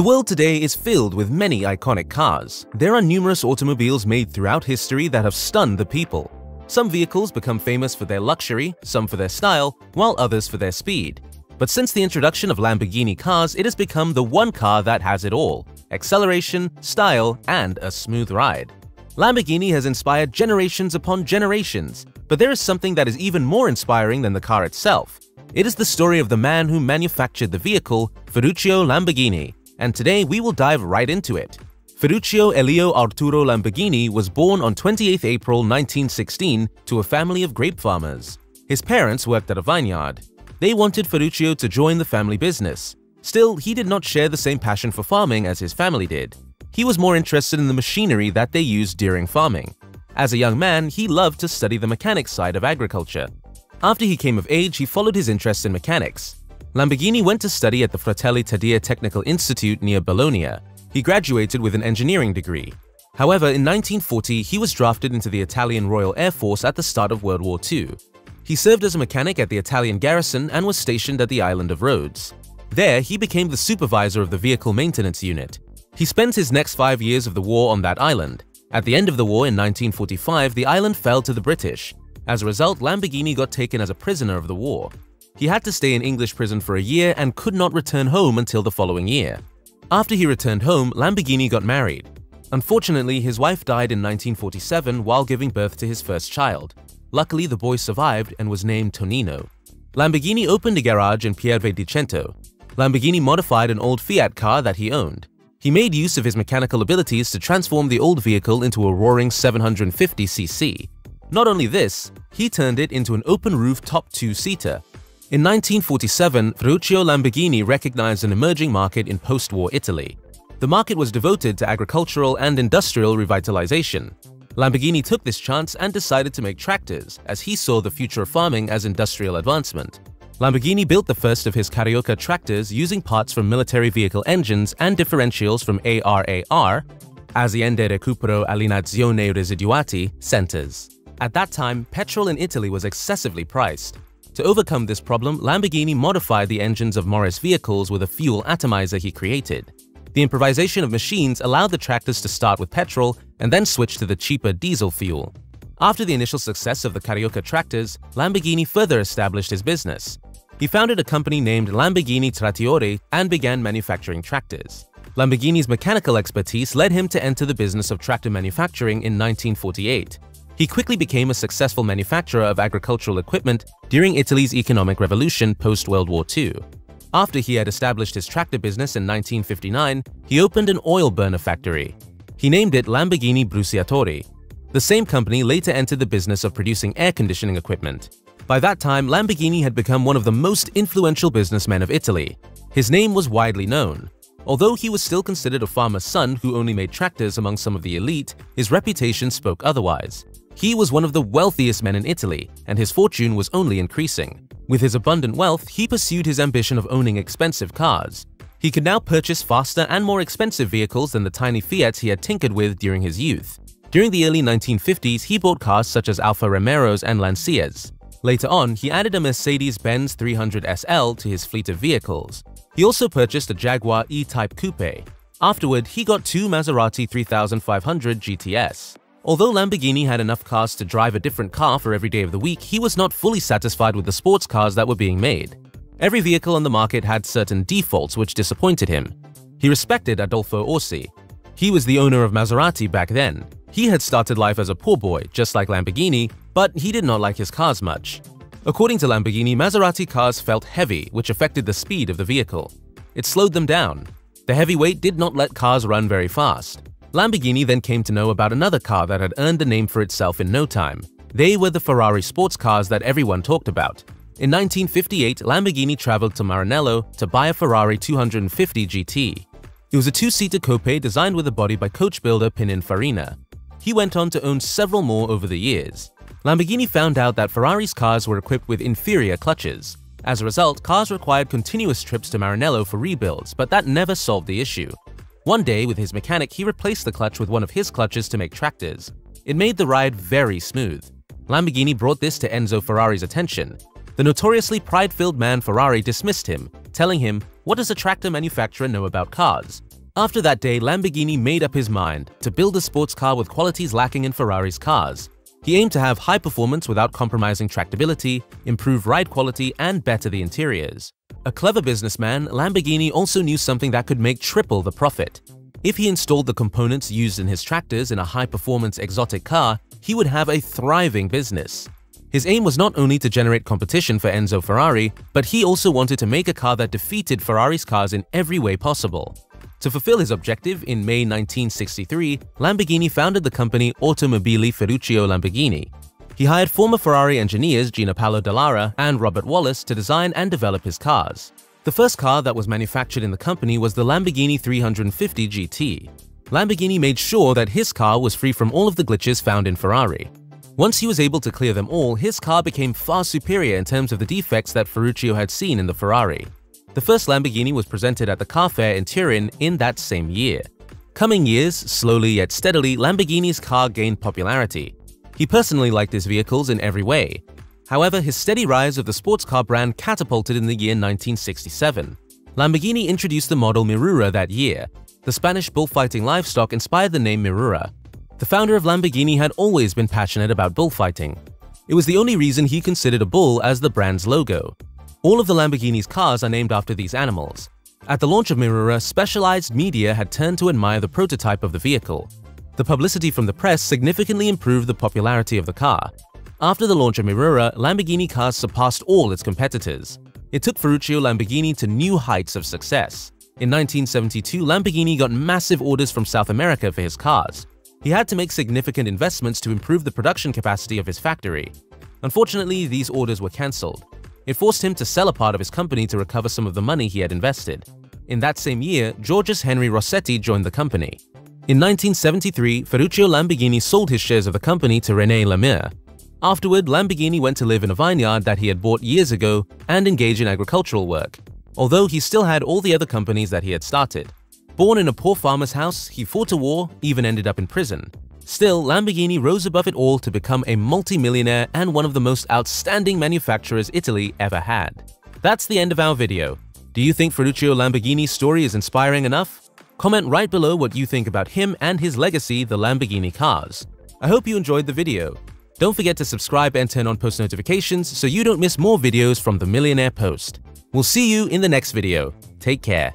The world today is filled with many iconic cars. There are numerous automobiles made throughout history that have stunned the people. Some vehicles become famous for their luxury, some for their style, while others for their speed. But since the introduction of Lamborghini cars, it has become the one car that has it all – acceleration, style, and a smooth ride. Lamborghini has inspired generations upon generations, but there is something that is even more inspiring than the car itself. It is the story of the man who manufactured the vehicle, Ferruccio Lamborghini, and today we will dive right into it. Ferruccio Elio Arturo Lamborghini was born on 28 April 1916 to a family of grape farmers. His parents worked at a vineyard. They wanted Ferruccio to join the family business. Still, he did not share the same passion for farming as his family did. He was more interested in the machinery that they used during farming. As a young man, he loved to study the mechanics side of agriculture. After he came of age, he followed his interest in mechanics. Lamborghini went to study at the Fratelli Taddia Technical Institute near Bologna. He graduated with an engineering degree. However, in 1940, he was drafted into the Italian Royal Air Force at the start of World War II. He served as a mechanic at the Italian garrison and was stationed at the island of Rhodes. There, he became the supervisor of the vehicle maintenance unit. He spent his next five years of the war on that island. At the end of the war in 1945, the island fell to the British. As a result, Lamborghini got taken as a prisoner of the war. He had to stay in English prison for a year and could not return home until the following year. After he returned home, Lamborghini got married. Unfortunately, his wife died in 1947 while giving birth to his first child. Luckily, the boy survived and was named Tonino. Lamborghini opened a garage in Pieve di Cento. Lamborghini modified an old Fiat car that he owned. He made use of his mechanical abilities to transform the old vehicle into a roaring 750cc. Not only this, he turned it into an open-roof top two-seater. In 1947, Ferruccio Lamborghini recognized an emerging market in post-war Italy. The market was devoted to agricultural and industrial revitalization. Lamborghini took this chance and decided to make tractors, as he saw the future of farming as industrial advancement. Lamborghini built the first of his Carioca tractors using parts from military vehicle engines and differentials from ARAR, Aziende Recupero Alienazione Residuati, centers. At that time, petrol in Italy was excessively priced. To overcome this problem, Lamborghini modified the engines of Morris vehicles with a fuel atomizer he created. The improvisation of machines allowed the tractors to start with petrol and then switch to the cheaper diesel fuel. After the initial success of the Carioca tractors, Lamborghini further established his business. He founded a company named Lamborghini Trattori and began manufacturing tractors. Lamborghini's mechanical expertise led him to enter the business of tractor manufacturing in 1948. He quickly became a successful manufacturer of agricultural equipment during Italy's economic revolution post-World War II. After he had established his tractor business in 1959, he opened an oil burner factory. He named it Lamborghini Bruciatori. The same company later entered the business of producing air conditioning equipment. By that time, Lamborghini had become one of the most influential businessmen of Italy. His name was widely known. Although he was still considered a farmer's son who only made tractors among some of the elite, his reputation spoke otherwise. He was one of the wealthiest men in Italy, and his fortune was only increasing. With his abundant wealth, he pursued his ambition of owning expensive cars. He could now purchase faster and more expensive vehicles than the tiny Fiat he had tinkered with during his youth. During the early 1950s, he bought cars such as Alfa Romeos and Lancias. Later on, he added a Mercedes-Benz 300 SL to his fleet of vehicles. He also purchased a Jaguar E-Type Coupe. Afterward, he got two Maserati 3500 GTS. Although Lamborghini had enough cars to drive a different car for every day of the week, he was not fully satisfied with the sports cars that were being made. Every vehicle on the market had certain defaults which disappointed him. He respected Adolfo Orsi. He was the owner of Maserati back then. He had started life as a poor boy, just like Lamborghini, but he did not like his cars much. According to Lamborghini, Maserati cars felt heavy, which affected the speed of the vehicle. It slowed them down. The heavy weight did not let cars run very fast. Lamborghini then came to know about another car that had earned a name for itself in no time. They were the Ferrari sports cars that everyone talked about. In 1958, Lamborghini traveled to Maranello to buy a Ferrari 250 GT. It was a two-seater coupe designed with a body by coach builder Pininfarina. He went on to own several more over the years. Lamborghini found out that Ferrari's cars were equipped with inferior clutches. As a result, cars required continuous trips to Maranello for rebuilds, but that never solved the issue. One day, with his mechanic, he replaced the clutch with one of his clutches to make tractors. It made the ride very smooth. Lamborghini brought this to Enzo Ferrari's attention. The notoriously pride-filled man Ferrari dismissed him, telling him, what does a tractor manufacturer know about cars? After that day, Lamborghini made up his mind to build a sports car with qualities lacking in Ferrari's cars. He aimed to have high performance without compromising tractability, improve ride quality, and better the interiors. A clever businessman, Lamborghini also knew something that could make triple the profit. If he installed the components used in his tractors in a high-performance exotic car, he would have a thriving business. His aim was not only to generate competition for Enzo Ferrari, but he also wanted to make a car that defeated Ferrari's cars in every way possible. To fulfill his objective, in May 1963, Lamborghini founded the company Automobili Ferruccio Lamborghini. He hired former Ferrari engineers Gian Paolo Dallara and Robert Wallace to design and develop his cars. The first car that was manufactured in the company was the Lamborghini 350 GT. Lamborghini made sure that his car was free from all of the glitches found in Ferrari. Once he was able to clear them all, his car became far superior in terms of the defects that Ferruccio had seen in the Ferrari. The first Lamborghini was presented at the car fair in Turin in that same year. Coming years, slowly yet steadily, Lamborghini's car gained popularity. He personally liked his vehicles in every way. However, his steady rise of the sports car brand catapulted in the year 1967. Lamborghini introduced the model Miura that year. The Spanish bullfighting livestock inspired the name Miura. The founder of Lamborghini had always been passionate about bullfighting. It was the only reason he considered a bull as the brand's logo. All of the Lamborghini's cars are named after these animals. At the launch of Miura, specialized media had turned to admire the prototype of the vehicle. The publicity from the press significantly improved the popularity of the car. After the launch of Miura, Lamborghini cars surpassed all its competitors. It took Ferruccio Lamborghini to new heights of success. In 1972, Lamborghini got massive orders from South America for his cars. He had to make significant investments to improve the production capacity of his factory. Unfortunately, these orders were cancelled. It forced him to sell a part of his company to recover some of the money he had invested. In that same year, Georges Henry Rossetti joined the company. In 1973, Ferruccio Lamborghini sold his shares of the company to René Lemire. Afterward, Lamborghini went to live in a vineyard that he had bought years ago and engage in agricultural work, although he still had all the other companies that he had started. Born in a poor farmer's house, he fought a war, even ended up in prison. Still, Lamborghini rose above it all to become a multi-millionaire and one of the most outstanding manufacturers Italy ever had. That's the end of our video. Do you think Ferruccio Lamborghini's story is inspiring enough? Comment right below what you think about him and his legacy, the Lamborghini cars. I hope you enjoyed the video. Don't forget to subscribe and turn on post notifications so you don't miss more videos from the Millionaire Post. We'll see you in the next video. Take care.